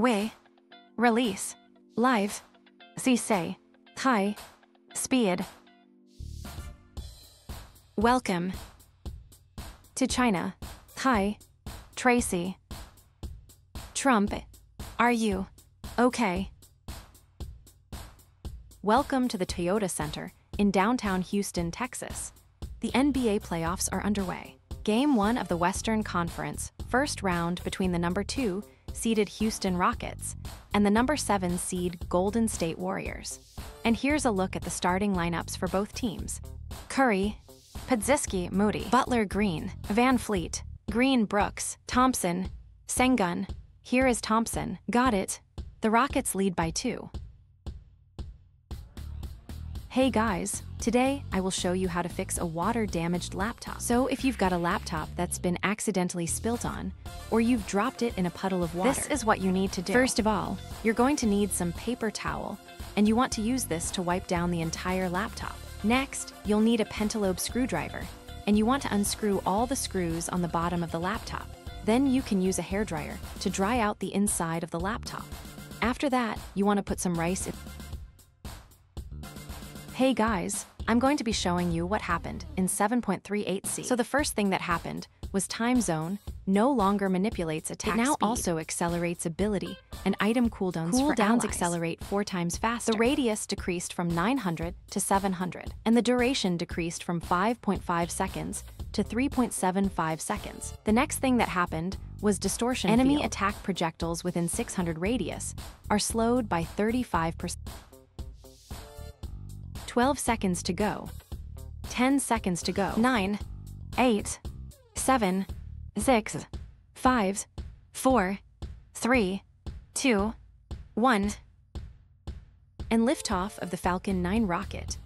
Way. Release. Live. Say. High. Speed. Welcome. To China. Hi. Tracy. Trump. Are you okay? Welcome to the Toyota Center in downtown Houston, Texas. The NBA playoffs are underway. Game one of the Western Conference, first round between the number two seeded Houston Rockets and the number seven seed Golden State Warriors. And here's a look at the starting lineups for both teams Curry, Podziemski, Moody, Butler, Green, VanVleet, Green, Brooks, Thompson, Sengun. Here is Thompson. Got it. The Rockets lead by two. Hey guys, today I will show you how to fix a water-damaged laptop. So if you've got a laptop that's been accidentally spilt on, or you've dropped it in a puddle of water, this is what you need to do. First of all, you're going to need some paper towel, and you want to use this to wipe down the entire laptop. Next, you'll need a pentalobe screwdriver, and you want to unscrew all the screws on the bottom of the laptop. Then you can use a hairdryer to dry out the inside of the laptop. After that, you want to put some rice in Hey guys, I'm going to be showing you what happened in 7.38c. So the first thing that happened was time zone no longer manipulates attack It now speed. also accelerates ability and item cooldowns allies. accelerate four times faster. The radius decreased from 900 to 700, and the duration decreased from 5.5 seconds to 3.75 seconds. The next thing that happened was distortion Enemy field. attack projectiles within 600 radius are slowed by 35%. 12 seconds to go. 10 seconds to go. 9, 8, 7, 6, 5, 4, 3, 2, 1. And liftoff of the Falcon 9 rocket